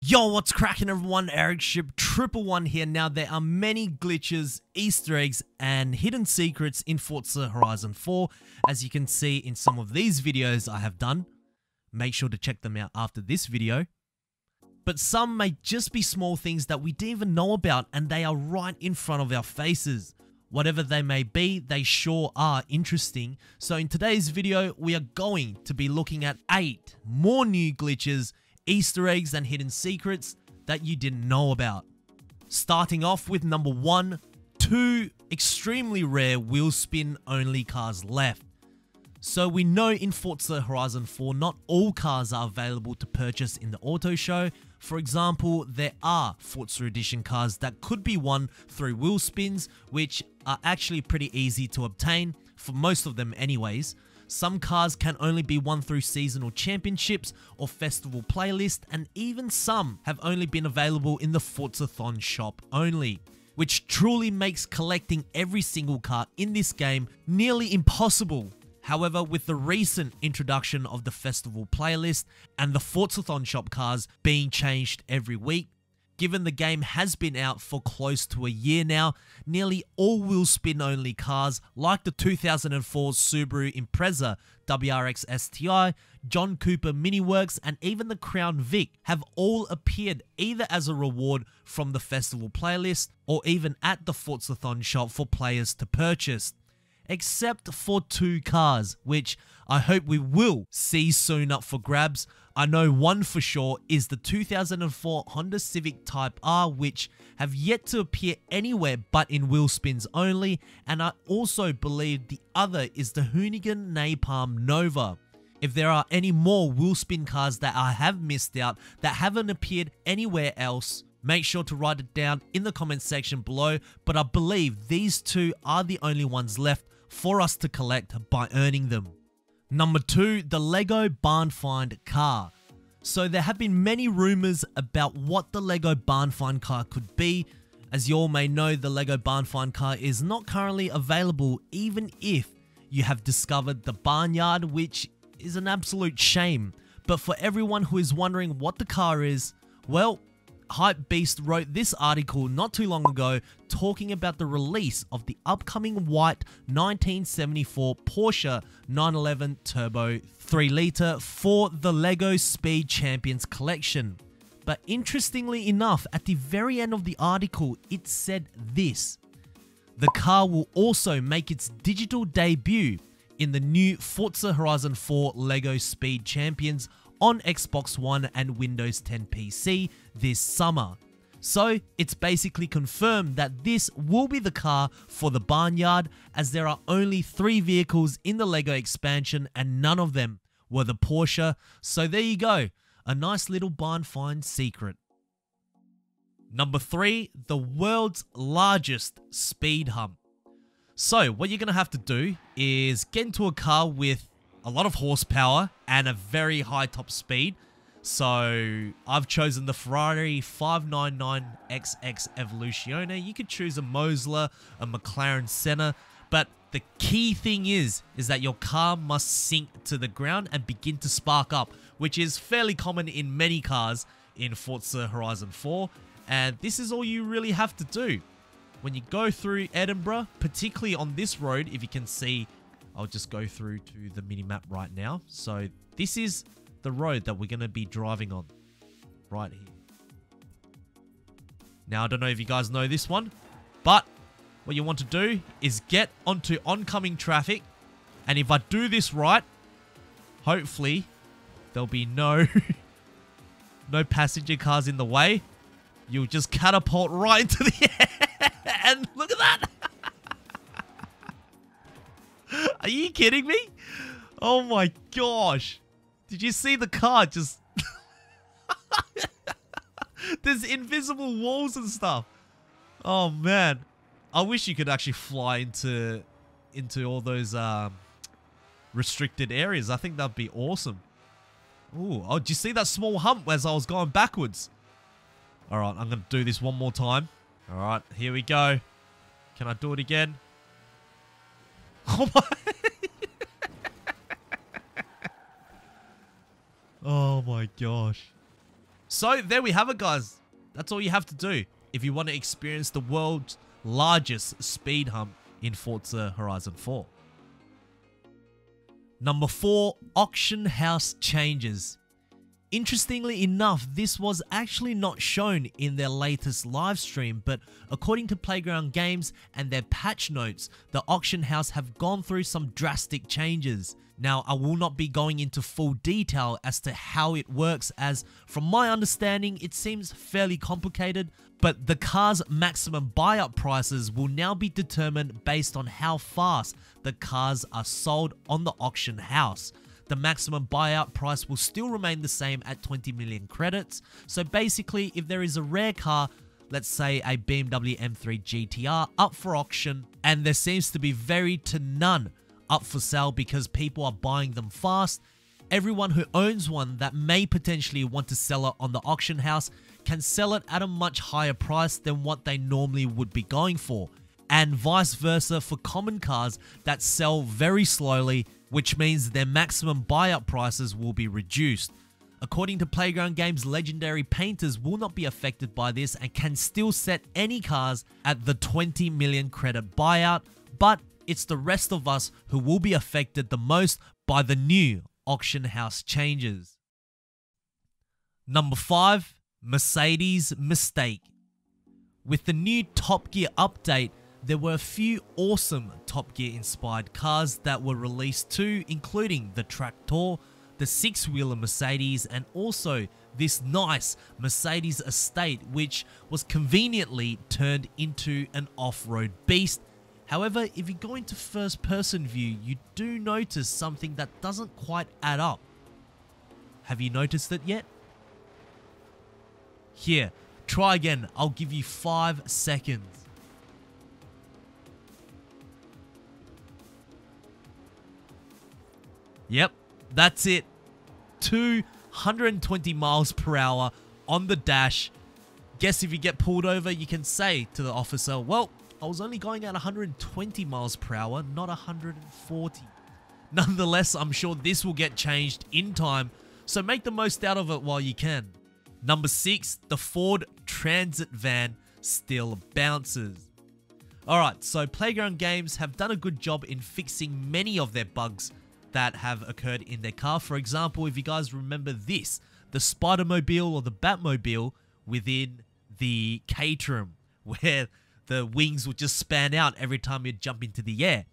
Yo, what's cracking everyone? Ericship Triple One here. Now, there are many glitches, Easter eggs, and hidden secrets in Forza Horizon 4, as you can see in some of these videos I have done. Make sure to check them out after this video. But some may just be small things that we didn't even know about, and they are right in front of our faces. Whatever they may be, they sure are interesting. So in today's video, we are going to be looking at 8 more new glitches Easter eggs and hidden secrets that you didn't know about. Starting off with number one, two extremely rare wheel spin only cars left. So we know in Forza Horizon 4 not all cars are available to purchase in the auto show. For example, there are Forza Edition cars that could be won through wheel spins, which are actually pretty easy to obtain, for most of them anyways. Some cars can only be won through seasonal championships or festival playlist, and even some have only been available in the Forzathon shop only which truly makes collecting every single car in this game nearly impossible. However, with the recent introduction of the festival playlist and the Forzathon shop cars being changed every week, Given the game has been out for close to a year now, nearly all wheel spin only cars like the 2004 Subaru Impreza WRX STI, John Cooper Mini Works, and even the Crown Vic have all appeared either as a reward from the festival playlist or even at the Forzathon shop for players to purchase except for two cars, which I hope we will see soon up for grabs. I know one for sure is the 2004 Honda Civic Type R, which have yet to appear anywhere but in wheel spins only, and I also believe the other is the Hoonigan Napalm Nova. If there are any more wheel spin cars that I have missed out that haven't appeared anywhere else, Make sure to write it down in the comment section below, but I believe these two are the only ones left for us to collect by earning them. Number 2, the LEGO Barn Find car. So there have been many rumors about what the LEGO Barn Find car could be. As you all may know, the LEGO Barn Find car is not currently available even if you have discovered the barnyard, which is an absolute shame. But for everyone who is wondering what the car is, well, Hypebeast wrote this article not too long ago talking about the release of the upcoming white 1974 Porsche 911 Turbo 3 litre for the LEGO Speed Champions collection. But interestingly enough, at the very end of the article, it said this. The car will also make its digital debut in the new Forza Horizon 4 LEGO Speed Champions on Xbox One and Windows 10 PC this summer. So it's basically confirmed that this will be the car for the barnyard as there are only three vehicles in the LEGO expansion and none of them were the Porsche. So there you go, a nice little barn find secret. Number 3, the world's largest speed hump. So what you're going to have to do is get into a car with a lot of horsepower and a very high top speed. So I've chosen the Ferrari 599XX Evoluzione. You could choose a Mosler, a McLaren Senna, but the key thing is is that your car must sink to the ground and begin to spark up, which is fairly common in many cars in Forza Horizon 4, and this is all you really have to do. When you go through Edinburgh, particularly on this road, if you can see I'll just go through to the mini map right now. So this is the road that we're going to be driving on right here. Now, I don't know if you guys know this one, but what you want to do is get onto oncoming traffic. And if I do this right, hopefully there'll be no, no passenger cars in the way. You'll just catapult right into the air. and look at that. Are you kidding me? Oh my gosh. Did you see the car just... There's invisible walls and stuff. Oh man. I wish you could actually fly into into all those um, restricted areas. I think that'd be awesome. Ooh, oh, did you see that small hump as I was going backwards? All right, I'm going to do this one more time. All right, here we go. Can I do it again? Oh my... Oh my gosh. So there we have it, guys. That's all you have to do if you want to experience the world's largest speed hump in Forza Horizon 4. Number 4, Auction House Changes. Interestingly enough, this was actually not shown in their latest live stream, but according to Playground Games and their patch notes, the auction house have gone through some drastic changes. Now, I will not be going into full detail as to how it works as from my understanding, it seems fairly complicated, but the car's maximum buy-up prices will now be determined based on how fast the cars are sold on the auction house the maximum buyout price will still remain the same at 20 million credits. So basically, if there is a rare car, let's say a BMW M3 GTR up for auction, and there seems to be very to none up for sale because people are buying them fast, everyone who owns one that may potentially want to sell it on the auction house can sell it at a much higher price than what they normally would be going for. And vice versa for common cars that sell very slowly which means their maximum buyout prices will be reduced. According to Playground Games, legendary painters will not be affected by this and can still set any cars at the 20 million credit buyout, but it's the rest of us who will be affected the most by the new auction house changes. Number 5 Mercedes Mistake. With the new Top Gear update, there were a few awesome Top Gear inspired cars that were released too, including the Traktor, the six wheeler Mercedes, and also this nice Mercedes estate, which was conveniently turned into an off road beast. However, if you go into first person view, you do notice something that doesn't quite add up. Have you noticed it yet? Here, try again. I'll give you five seconds. Yep, that's it. 220 miles per hour on the dash. Guess if you get pulled over, you can say to the officer, well, I was only going at 120 miles per hour, not 140. Nonetheless, I'm sure this will get changed in time, so make the most out of it while you can. Number 6, the Ford Transit van still bounces. Alright, so Playground Games have done a good job in fixing many of their bugs that have occurred in their car. For example, if you guys remember this, the Spider-Mobile or the Batmobile within the Caterham, where the wings would just span out every time you jump into the air.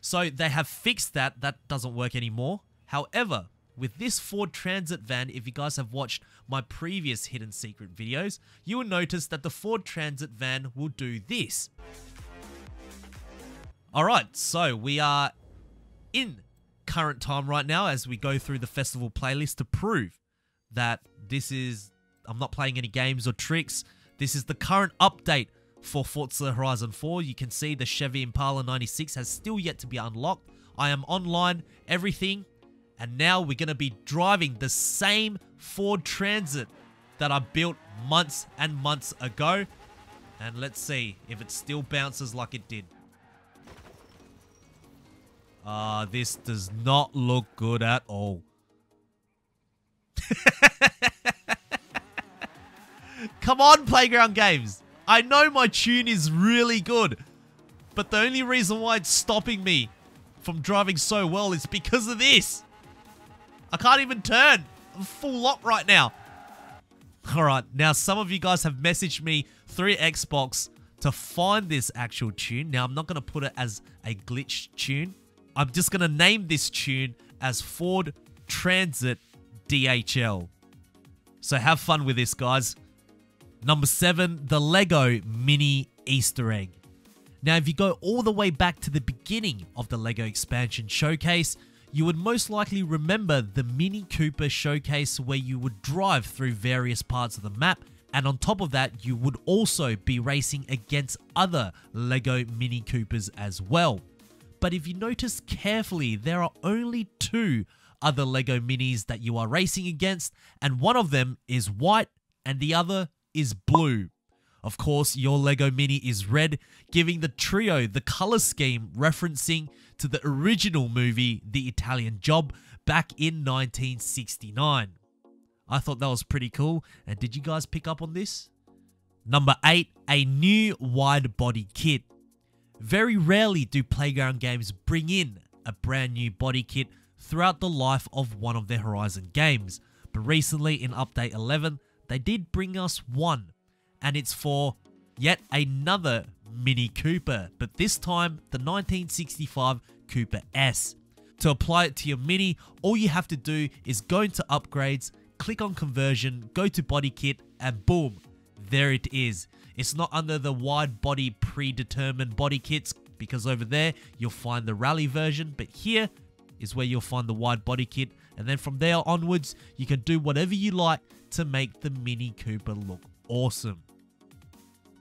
So they have fixed that. That doesn't work anymore. However, with this Ford Transit van, if you guys have watched my previous Hidden Secret videos, you will notice that the Ford Transit van will do this. Alright, so we are in current time right now as we go through the festival playlist to prove that this is I'm not playing any games or tricks. This is the current update for Forza Horizon 4. You can see the Chevy Impala 96 has still yet to be unlocked. I am online, everything, and now we're going to be driving the same Ford Transit that I built months and months ago. And let's see if it still bounces like it did. Uh, this does not look good at all. Come on, Playground Games. I know my tune is really good, but the only reason why it's stopping me from driving so well is because of this. I can't even turn. I'm full lock right now. Alright, now some of you guys have messaged me through Xbox to find this actual tune. Now, I'm not going to put it as a glitch tune I'm just going to name this tune as Ford Transit DHL. So have fun with this, guys. Number seven, the Lego Mini Easter Egg. Now, if you go all the way back to the beginning of the LEGO Expansion Showcase, you would most likely remember the Mini Cooper Showcase where you would drive through various parts of the map, and on top of that, you would also be racing against other LEGO Mini Coopers as well but if you notice carefully, there are only two other LEGO minis that you are racing against, and one of them is white and the other is blue. Of course, your LEGO Mini is red, giving the trio the color scheme referencing to the original movie The Italian Job back in 1969. I thought that was pretty cool. And did you guys pick up on this? Number 8, a new wide body kit. Very rarely do Playground Games bring in a brand new body kit throughout the life of one of their Horizon games. But recently in Update 11, they did bring us one. And it's for yet another Mini Cooper, but this time the 1965 Cooper S. To apply it to your Mini, all you have to do is go into upgrades, click on conversion, go to body kit, and boom, there it is. It's not under the wide body predetermined body kits because over there you'll find the rally version, but here is where you'll find the wide body kit. And then from there onwards, you can do whatever you like to make the Mini Cooper look awesome.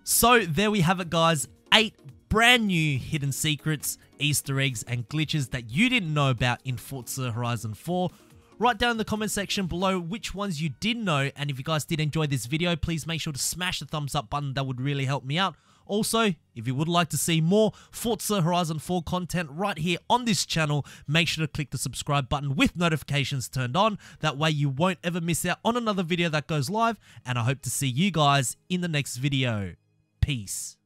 So there we have it guys, 8 brand new hidden secrets, easter eggs and glitches that you didn't know about in Forza Horizon 4. Write down in the comment section below which ones you did know and if you guys did enjoy this video please make sure to smash the thumbs up button that would really help me out. Also, if you would like to see more Forza Horizon 4 content right here on this channel, make sure to click the subscribe button with notifications turned on. That way you won't ever miss out on another video that goes live and I hope to see you guys in the next video. Peace.